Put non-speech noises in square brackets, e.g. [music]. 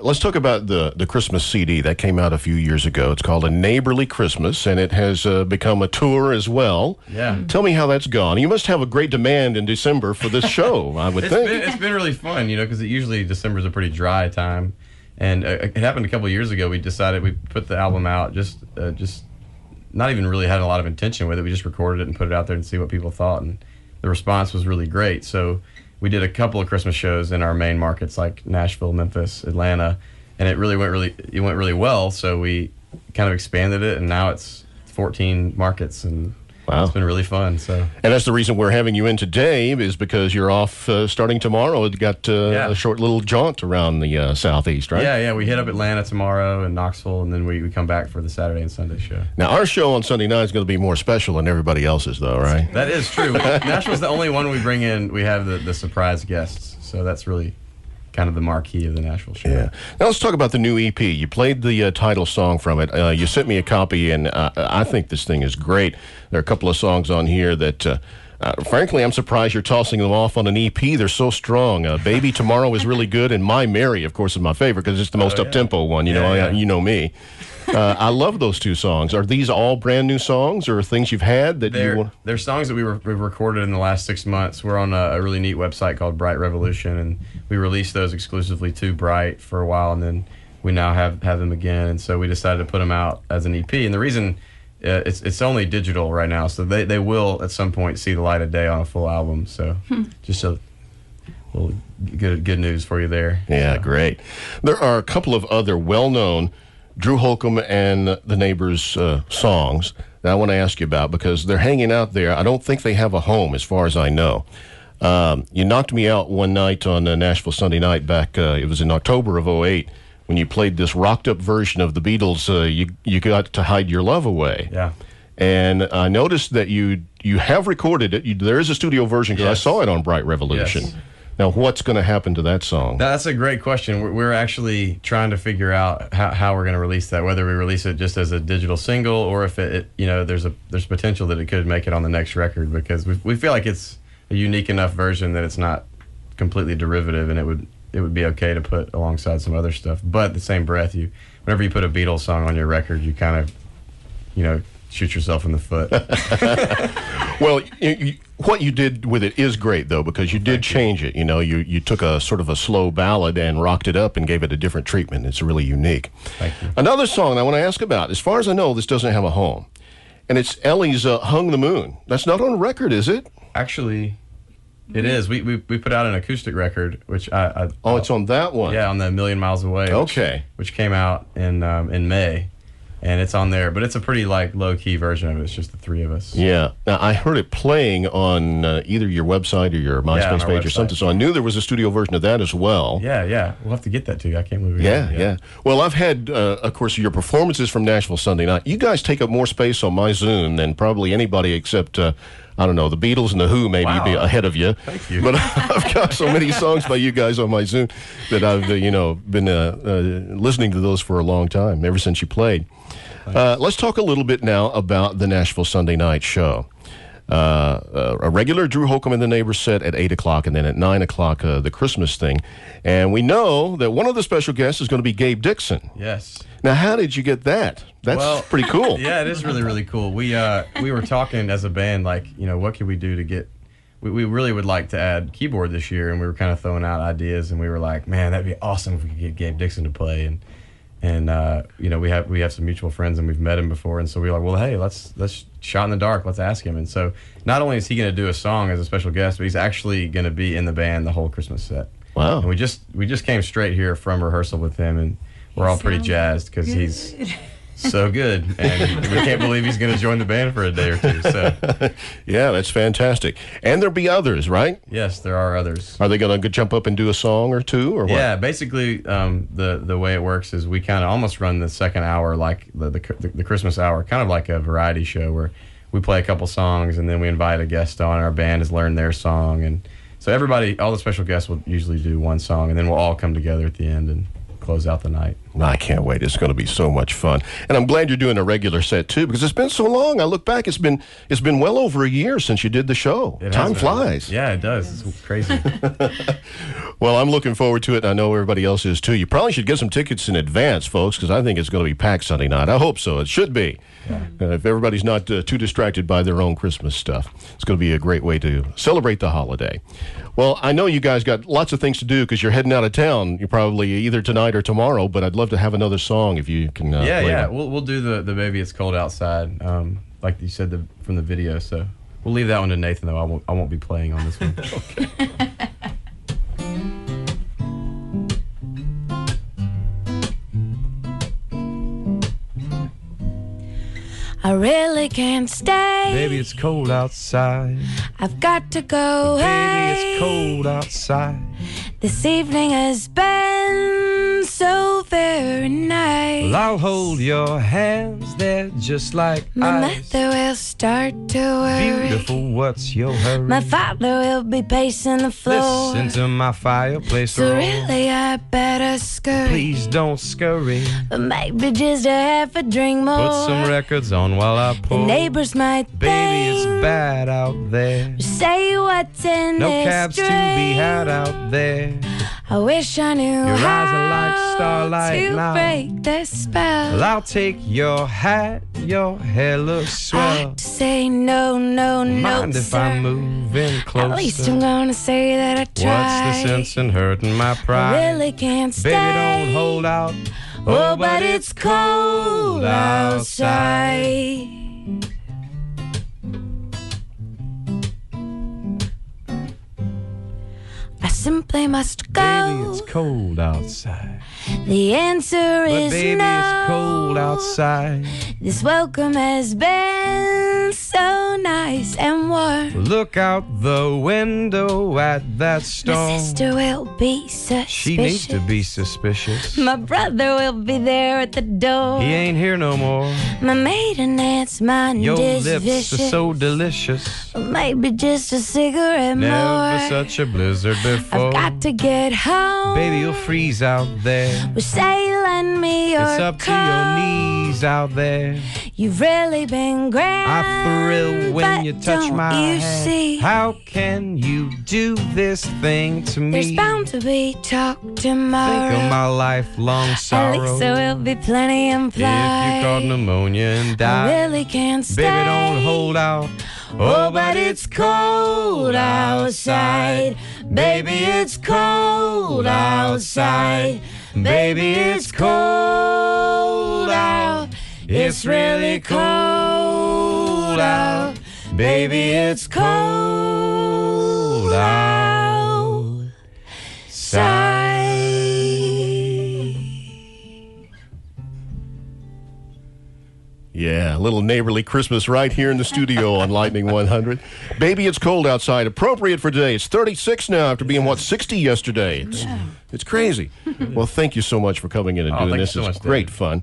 Let's talk about the, the Christmas CD that came out a few years ago. It's called A Neighborly Christmas, and it has uh, become a tour as well. Yeah. Tell me how that's gone. You must have a great demand in December for this [laughs] show, I would It's think. been, it's been really fun, you know, because usually December's a pretty dry time, and uh, it happened a couple years ago. We decided we put the album out just uh, just not even really had a lot of intention with it. We just recorded it and put it out there and see what people thought, and the response was really great. So we did a couple of Christmas shows in our main markets like Nashville, Memphis, Atlanta, and it really went really it went really well. So we kind of expanded it, and now it's 14 markets, and Wow. it's been really fun. So. And that's the reason we're having you in today, is because you're off uh, starting tomorrow. You've got uh, Yeah. a short little jaunt around the uh, southeast, right? Yeah, yeah. We hit up Atlanta tomorrow and Knoxville, and then we, we come back for the Saturday and Sunday show. Now, our show on Sunday night is going to be more special than everybody else's, though, right? That is true. [laughs] Nashville's the only one we bring in. We have the, the surprise guests, so that's really kind of the marquee of the Nashville show. Yeah. Now let's talk about the new EP. You played the uh, title song from it. Uh, you sent me a copy, and uh, I think this thing is great. There are a couple of songs on here that. Uh, uh, frankly, I'm surprised you're tossing them off on an EP. They're so strong. Uh, Baby Tomorrow is really good, and My Mary, of course, is my favorite because it's the most Oh, yeah. up tempo one. You Yeah, know, I- you know me. Uh, I love those two songs. Are these all brand new songs, or things you've had that you They're, want? they're songs that we were, we've recorded in the last six months. We're on a, a really neat website called Bright Revolution, and we released those exclusively to Bright for a while, and then we now have, have them again. And so we decided to put them out as an EP. And the reason uh, it's it's only digital right now, so they, they will at some point see the light of day on a full album. So just a little good good news for you there. Yeah, great. There are a couple of other well-known Drew Holcomb and the Neighbors uh, songs that I want to ask you about because they're hanging out there. I don't think they have a home, as far as I know. Um, you knocked me out one night on uh, Nashville Sunday night back. Uh, it was in October of 08 when you played this rocked-up version of the Beatles. Uh, you you got to hide your love away. Yeah. And I noticed that you you have recorded it. You, there is a studio version because Yes. I saw it on Bright Revolution. Yes. Now, what's going to happen to that song? That's a great question. We're, we're actually trying to figure out how, how we're going to release that. Whether we release it just as a digital single, or if it, it, you know, there's a there's potential that it could make it on the next record because we, we feel like it's a unique enough version that it's not completely derivative, and it would it would be okay to put alongside some other stuff. But the same breath, you whenever you put a Beatles song on your record, you kind of, you know, shoot yourself in the foot. [laughs] Well, you, you, what you did with it is great, though, because you did change it. You know, you, you took a sort of a slow ballad and rocked it up and gave it a different treatment. It's really unique. Thank you. Another song I want to ask about, as far as I know, this doesn't have a home, and it's Ellie's uh, "Hung the Moon." That's not on record, is it? Actually, it is. We, we we put out an acoustic record, which I, I Oh, it's on that one. Yeah, on the Million Miles Away. which- Okay. Which, came out in um, in May, and it's on there. But it's a pretty like low key version of it. It's just the three of us. Yeah. Now I heard it playing on uh, either your website or your MySpace our page or something, so I knew there was a studio version of that as well. Yeah, yeah. We'll have to get that to you. I can't believe we Yeah, yeah. Well, I've had, uh, of course, your performances from Nashville Sunday night. You guys take up more space on my Zune than probably anybody except, uh, I don't know, the Beatles and the Who maybe Wow. be ahead of you. Thank you. But [laughs] I've got so many songs by you guys on my Zune that I've, uh, you know, been uh, uh, listening to those for a long time, ever since you played. Uh, let's talk a little bit now about the Nashville Sunday night show. Uh, uh, a regular Drew Holcomb and the Neighbors set at 8 o'clock, and then at 9 o'clock, uh, the Christmas thing. And we know that one of the special guests is going to be Gabe Dixon. Yes. Now, how did you get that? That's Well, pretty cool. [laughs] Yeah, it is really really cool. We uh we were talking as a band like you know what could we do to get. We, we really would like to add keyboard this year, and we were kind of throwing out ideas, and we were like, man, that'd be awesome if we could get Gabe Dixon to play, and and uh, you know we have we have some mutual friends, and we've met him before, and so we are like, well, hey, let's let's shot in the dark, let's ask him, and so not only is he going to do a song as a special guest, but he's actually going to be in the band the whole Christmas set. Wow. And we just we just came straight here from rehearsal with him, and we're all pretty jazzed because he's [laughs] so good, and we can't believe he's going to join the band for a day or two. So [laughs] Yeah, that's fantastic. And there'll be others, right? yes, there are others. Are they going to jump up and do a song or two, or what? Yeah, basically, um, the the way it works is we kind of almost run the second hour like the, the the Christmas hour, kind of like a variety show where we play a couple songs and then we invite a guest on. Our band has learned their song, and so everybody, all the special guests will usually do one song, and then we'll all come together at the end and close out the night. I can't wait. It's going to be so much fun, and I'm glad you're doing a regular set too because it's been so long. I look back; it's been it's been well over a year since you did the show. It Time flies. Yeah, it does. It's crazy. [laughs] [laughs] Well, I'm looking forward to it, and I know everybody else is too. You probably should get some tickets in advance, folks, because I think it's going to be packed Sunday night. I hope so. It should be. Uh, if everybody's not uh, too distracted by their own Christmas stuff, it's going to be a great way to celebrate the holiday. Well, I know you guys got lots of things to do because you're heading out of town. You're probably either tonight or tomorrow, but I'd love to have another song if you can. Uh, yeah, play yeah. one. We'll we'll do the the baby. It's cold outside. Um, like you said the, from the video. So we'll leave that one to Nathan though. I won't I won't be playing on this one. [laughs] I really can't stay. Baby, it's cold outside. I've got to go Baby, away. it's cold outside. This evening has been so very nice. Well, I'll hold your hands, they're just like My ice. mother will start to worry. Beautiful, what's your hurry? My father will be pacing the floor. Listen to my fireplace so roar. really, I better scurry. Please don't scurry. But maybe just a half a drink more. Put some records on while I the neighbors might Baby, it's bad out there. Say what's in No this cabs to be had out there. I wish I knew Your eyes how are like starlight to now. break the spell. Well, I'll take your hat. Your hair looks I swell. to say no, no, no, Mind if sir. I'm moving closer? At least I'm gonna say that I tried. What's the sense in hurting my pride? I really can't stay. Baby, don't hold out. Oh, oh but it's cold outside. Simply must go. Baby, it's cold outside. the answer But is baby, no. it's cold outside. This welcome has been so nice and warm. Look out the window at that storm. My sister will be suspicious. She needs to be suspicious. My brother will be there at the door. He ain't here no more. My maiden aunt's mind Your is lips vicious. are so delicious. Maybe just a cigarette Never more. such a blizzard before. I've got oh. to get home. Baby, you'll freeze out there. Well, say, lend me your It's up to your knees out there. You've really been grand. I thrill when you touch don't my you hand. see? How can you do this thing to me? There's bound to be talk tomorrow. Think of my lifelong sorrow. At least there will be plenty implied. If you caught pneumonia and died, I really can't stay. baby, don't hold out. Oh, but it's cold outside. Baby, it's cold outside. Baby, it's cold out. It's really cold out. Baby, it's cold outside. Yeah, a little neighborly Christmas right here in the studio on Lightning 100. Baby, it's cold outside. Appropriate for today. It's 36 now after being, what, 60 yesterday. It's, it's crazy. Well, thank you so much for coming in and Oh, doing this. so it's much, great David. fun.